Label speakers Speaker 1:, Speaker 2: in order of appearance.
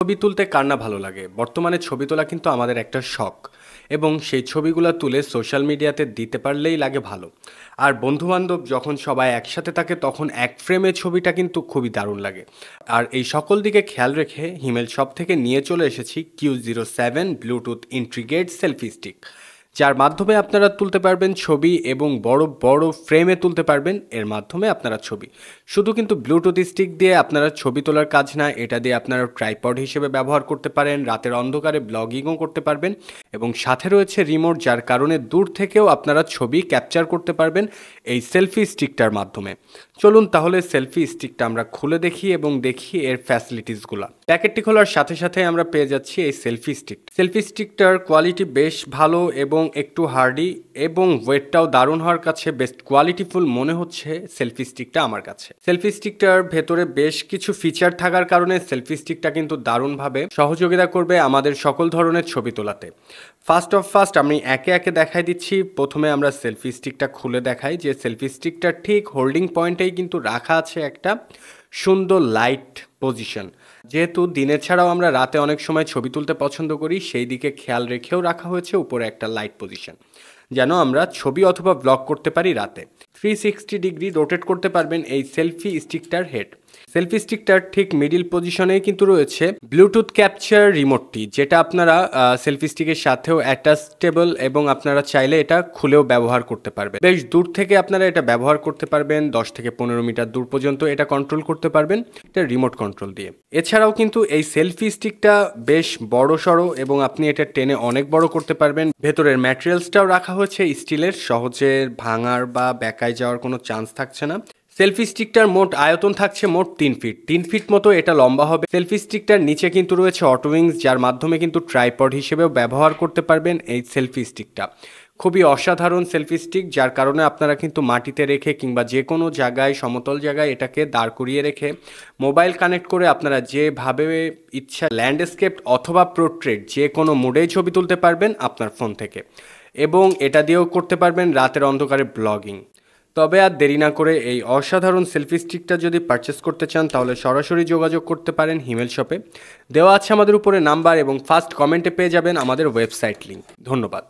Speaker 1: ছবি তুলতে কার না ভালো লাগে? বর্তমানে ছবি তোলা কিন্তু আমাদের একটা শখ। এবং সেই ছবিগুলো তুলে সোশ্যাল মিডিয়াতে দিতে পারলেই লাগে ভালো। আর বন্ধুবান্ধব যখন সবাই একসাথে থাকে, তখন এক ফ্রেমে ছবিটা কিন্তু খুবই দারুণ লাগে। আর এই সকল দিকে খেয়াল রেখে হিমেল শপ থেকে নিয়ে চলে এসেছি Q zero seven Bluetooth integrate selfie stick যার মাধ্যমে আপনারা তুলতে পারবেন ছবি এবং বড় বড় ফ্রেমে তুলতে পারবেন, এর মাধ্যমে আপনারা ছবি। শুধু কিন্তু ব্লুটুথ স্টিক দিয়ে আপনারা ছবি তোলার কাজ না, এটা দিয়ে আপনারা ট্রাইপড হিসেবে ব্যবহার করতে পারেন, রাতের অন্ধকারে ব্লগিংও করতে পারবেন এবং সাথে রয়েছে রিমোট যার কারণে দূর থেকেও আপনারা ছবি ক্যাপচার করতে পারবেন এই সেলফি স্টিকটার মাধ্যমে। চলুন তাহলে সেলফি স্টিকটা আমরা খুলে দেখি এবং দেখি এর ফ্যাসিলিটিসগুলো প্যাকেটটি খোলার সাথে সাথে আমরা পেয়ে যাচ্ছি এই সেলফি স্টিক সেলফি স্টিকটার কোয়ালিটি বেশ ভালো এবং একটু হার্ডি এবং ওয়েটটাও দারুণ হওয়ার কাছে বেস্ট কোয়ালিটিফুল মনে হচ্ছে সেলফি স্টিকটা আমার কাছে। সেলফি স্টিকটার ভেতরে বেশ কিছু ফিচার থাকার কারণে সেলফি স্টিকটা কিন্তু দারুণভাবে সহযোগিতা করবে আমাদের সকল ধরনের ছবি তোলাতে। ফার্স্ট অফ ফার্স্ট আমি একে একে দেখাই দিচ্ছি। প্রথমে আমরা সেলফি স্টিকটা খুলে দেখাই যে সেলফি স্টিকটা ঠিক হোল্ডিং পয়েন্টেই কিন্তু রাখা আছে একটা। সুন্দর লাইট পজিশন যেহেতু দিনের ছাড়াও আমরা রাতে অনেক সময় ছবি তুলতে পছন্দ করি, সেই দিকে খেয়াল রেখেও রাখা হয়েছে উপরে একটা লাইট পজিশন যেন আমরা ছবি অথবা ব্লগ করতে পারি রাতে। থ্রি সিক্সটি ডিগ্রি রোটেট করতে পারবেন এই সেলফি স্টিকটার হেড সেলফি স্টিকটার ঠিক মিডিল পজিশনেই কিন্তু রয়েছে ব্লুটুথ ক্যাপচার রিমোটটি যেটা আপনারা সেলফি স্টিকের সাথেও অ্যাটাচটেবল এবং আপনারা চাইলে এটা খুলেও ব্যবহার করতে পারবেন। বেশ দূর থেকে আপনারা এটা ব্যবহার করতে পারবেন, দশ থেকে পনেরো মিটার দূর পর্যন্ত এটা কন্ট্রোল করতে পারবেন, এটা রিমোট কন্ট্রোল দিয়ে। এছাড়াও কিন্তু এই সেলফি স্টিকটা বেশ বড় সড়ো এবং আপনি এটা টেনে অনেক বড় করতে পারবেন। ভেতরের ম্যাটেরিয়ালসটাও রাখা হয়েছে, স্টিলের, সহজে ভাঙার বা বেকায় যাওয়ার কোনো চান্স থাকছে না। সেলফি স্টিকটার মোট আয়তন থাকছে মোট তিন ফিট তিন ফিট মতো এটা লম্বা হবে। সেলফি স্টিকটার নিচে কিন্তু রয়েছে অটোউইংস যার মাধ্যমে কিন্তু ট্রাইপড হিসেবেও ব্যবহার করতে পারবেন এই সেলফি স্টিকটা খুবই অসাধারণ সেলফি স্টিক যার কারণে আপনারা কিন্তু মাটিতে রেখে কিংবা যে কোনো জায়গায়, সমতল জায়গায় এটাকে দাঁড় করিয়ে রেখে মোবাইল কানেক্ট করে আপনারা যেভাবে ইচ্ছা ল্যান্ডস্কেপ অথবা প্রোট্রেট যে কোনো মুডেই ছবি তুলতে পারবেন আপনার ফোন থেকে। এবং এটা দিয়েও করতে পারবেন রাতের অন্ধকারে ব্লগিং তবে আর দেরি না করে এই অসাধারণ সেলফি স্টিকটা যদি পারচেস করতে চান, তাহলে সরাসরি যোগাযোগ করতে পারেন হিমেল শপে। দেওয়া আছে আমাদের উপরে নাম্বার এবং ফার্স্ট কমেন্টে পেয়ে যাবেন আমাদের ওয়েবসাইট লিঙ্ক ধন্যবাদ।